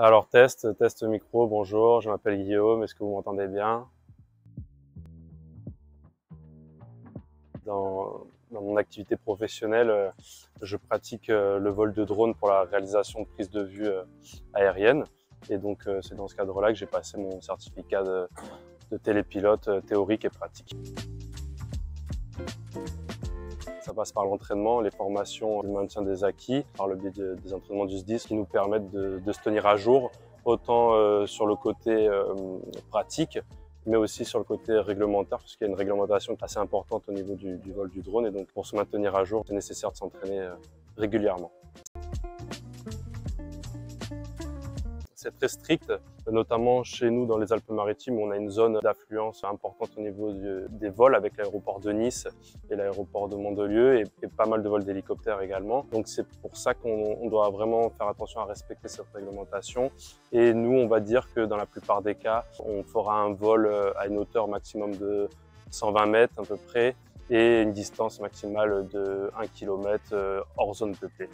Alors test, test micro, bonjour, je m'appelle Guillaume, est-ce que vous m'entendez bien? Dans, mon activité professionnelle, euh, je pratique euh, le vol de drone pour la réalisation de prise de vue euh, aérienne. Et donc c'est dans ce cadre-là que j'ai passé mon certificat de, de télépilote théorique et pratique. Passe par l'entraînement, les formations, le maintien des acquis, par le biais des entraînements du SDIS qui nous permettent de, se tenir à jour, autant euh, sur le côté euh, pratique, mais aussi sur le côté réglementaire, puisqu'il y a une réglementation assez importante au niveau du, du, vol du drone. Et donc pour se maintenir à jour, c'est nécessaire de s'entraîner euh, régulièrement. C'est très strict, notamment chez nous dans les Alpes-Maritimes, on a une zone d'affluence importante au niveau des vols avec l'aéroport de Nice et l'aéroport de Mandelieu et, pas mal de vols d'hélicoptères également. Donc c'est pour ça qu'on doit vraiment faire attention à respecter cette réglementation. Et nous, on va dire que dans la plupart des cas, on fera un vol euh, à une hauteur maximum de 120 mètres à peu près et une distance maximale de 1 km euh, hors zone peuplée.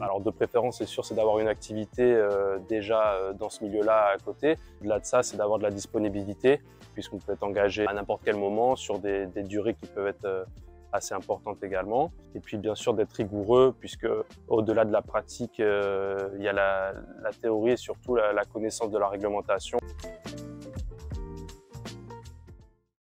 Alors de préférence, c'est sûr, c'est d'avoir une activité euh, déjà euh, dans ce milieu-là à côté. Au-delà de ça, c'est d'avoir de la disponibilité, puisqu'on peut être engagé à n'importe quel moment sur des, durées qui peuvent être euh, assez importantes également. Et puis bien sûr d'être rigoureux, puisque au-delà de la pratique, il y a la, théorie et surtout la connaissance de la réglementation.